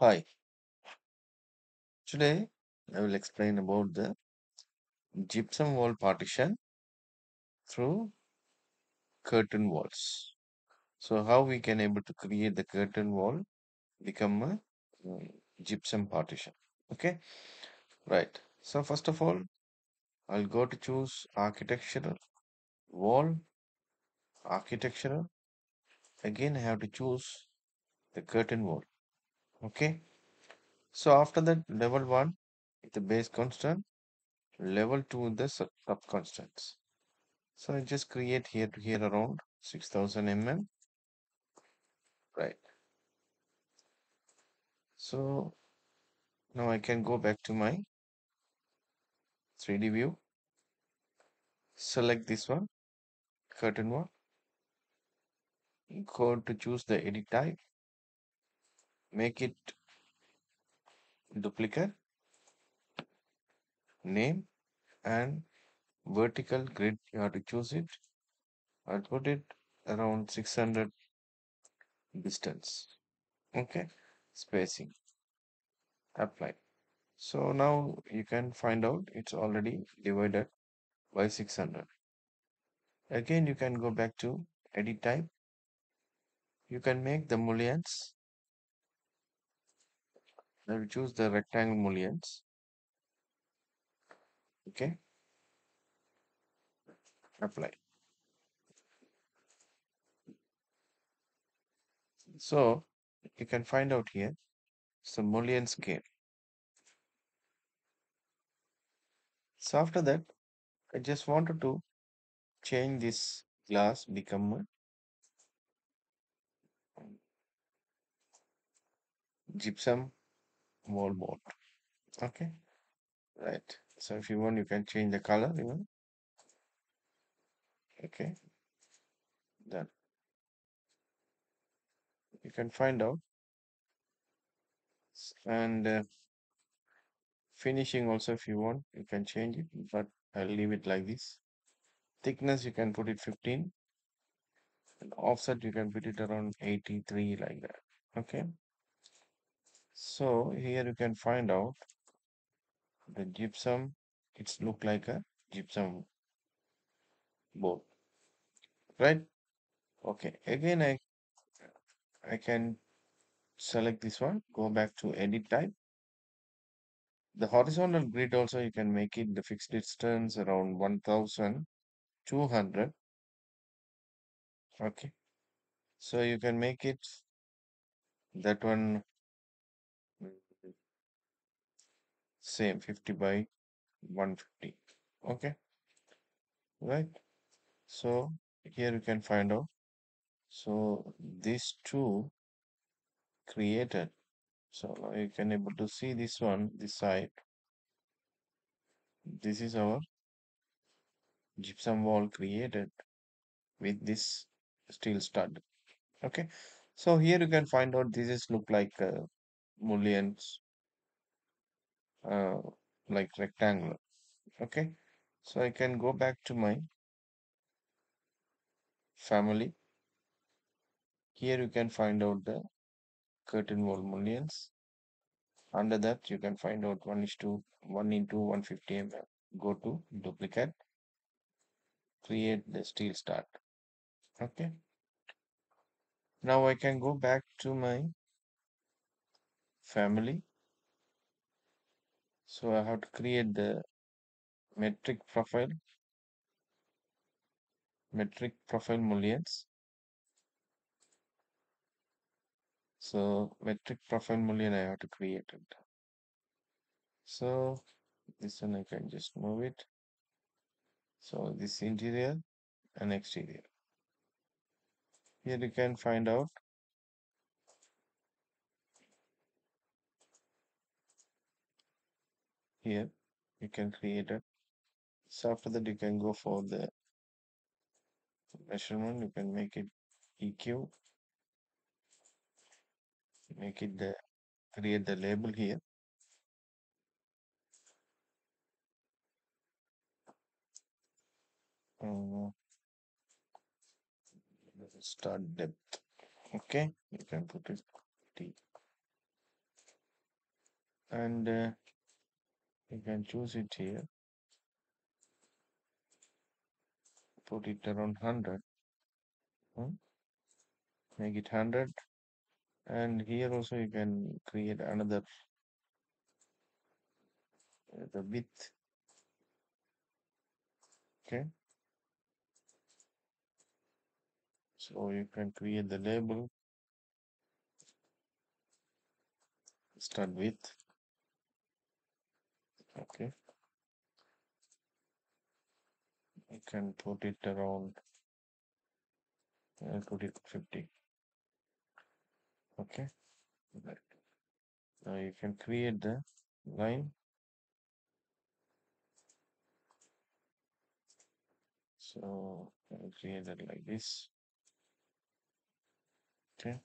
Hi, today I will explain about the gypsum wall partition through curtain walls. So how we can able to create the curtain wall become a mm, gypsum partition. Okay, right. So first of all, I'll go to choose architectural wall, architectural. Again, I have to choose the curtain wall. Okay. So after that, level one, the base constraint, level two, the sub sub constants. So I just create here to here around 6000 mm. Right. So now I can go back to my 3D view. Select this one, curtain wall. Go to choose the edit type. Make it duplicate. Name and vertical grid. You have to choose it. I'll put it around 600 distance. Okay. Spacing. Apply. So now you can find out it's already divided by 600. Again, you can go back to edit type. You can make the mullions. I will choose the rectangle mullions. Okay. Apply. So you can find out here a mullion scale. So after that, I just wanted to change this glass become gypsum wall board. Okay, right. So if you want, you can change the color even. Okay, then you can find out and uh, finishing also if you want, you can change it, but I'll leave it like this. Thickness you can put it 15 and offset you can put it around 83 like that. Okay, so here you can find out the gypsum. It's look like a gypsum board right? Okay again i i can select this one go back to edit type. The horizontal grid also you can make it the fixed distance around 1200 okay so you can make it that one mm, same 50 by 150 okay. Right. So here you can find out. So these two created. So now you can able to see this one this side. This is our gypsum wall created with this steel stud. Okay. So here you can find out this is look like uh, mullions uh, like rectangular okay? So I can go back to my family. Here you can find out the curtain wall mullions. Under that you can find out 1 is to 1 into 150 mm go to duplicate. Create the steel stud okay? Now I can go back to my family so I have to create the metric profile metric profile mullions. So metric profile mullion I have to create it. So this one I can just move it. So this interior and exterior. Here you can find out here you can create it. So after that you can go for the measurement you can make it EQ make it the create the label here. Uh, stud depth. Okay you can put it T. And uh, you can choose it here put it around 100 hmm? make it 100 and here also you can create another uh, the width. Okay. So you can create the label start with okay. You can put it around and put it 50 okay. Right. now you can create the line. So I'll create it like this. Okay.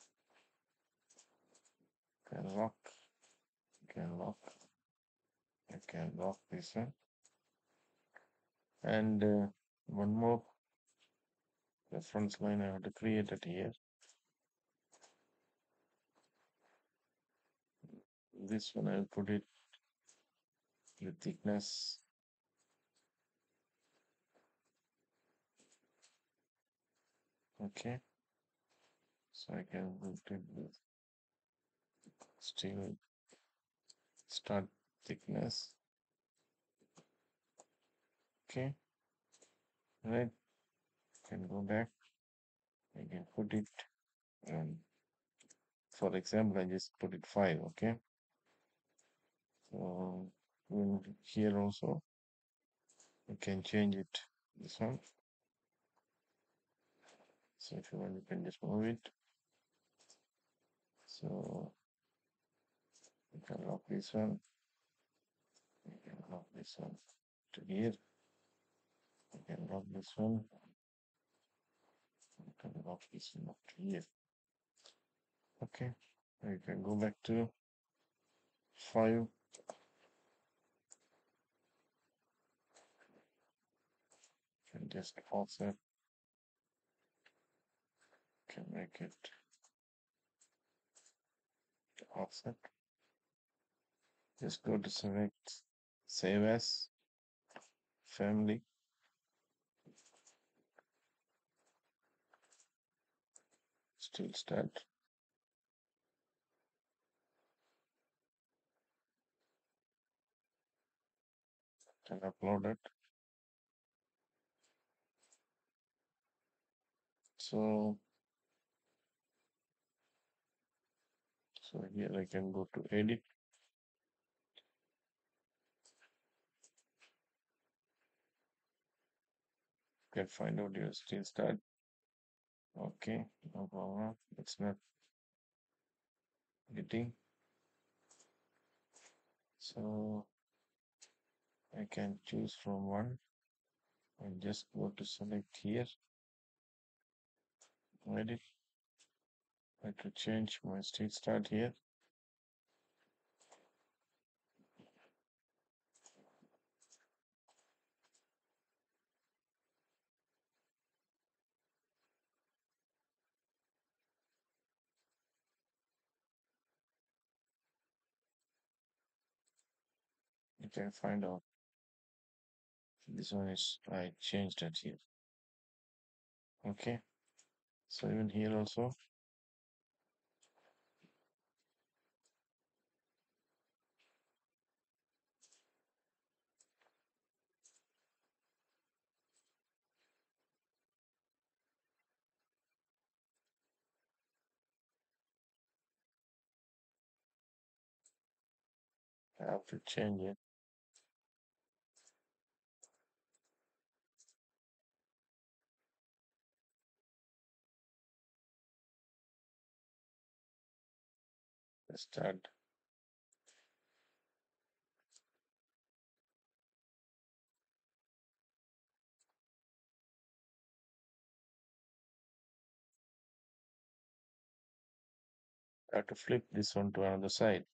Can lock. Can lock I can lock this one and uh, one more reference line I have to create it here. This one I'll put it the thickness. Okay. So I can put it with steel stud thickness. Okay. Right can go back. I can put it and for example I just put it 5 okay? So here also you can change it this one. So if you want you can just move it. So you can lock this one this one to here. You can lock this one. You can lock this one up to here. Okay you can go back to 5 can just offset can make it offset. Just go to select save as family. Steel stud and upload it. So so here I can go to edit can find out your steel stud okay no problem. It's not getting so I can choose from one. And just go to select here. Edit I to change my state start here can find out. This one is I changed it here. Okay. So even here also. I have to change it start I have to flip this one to another side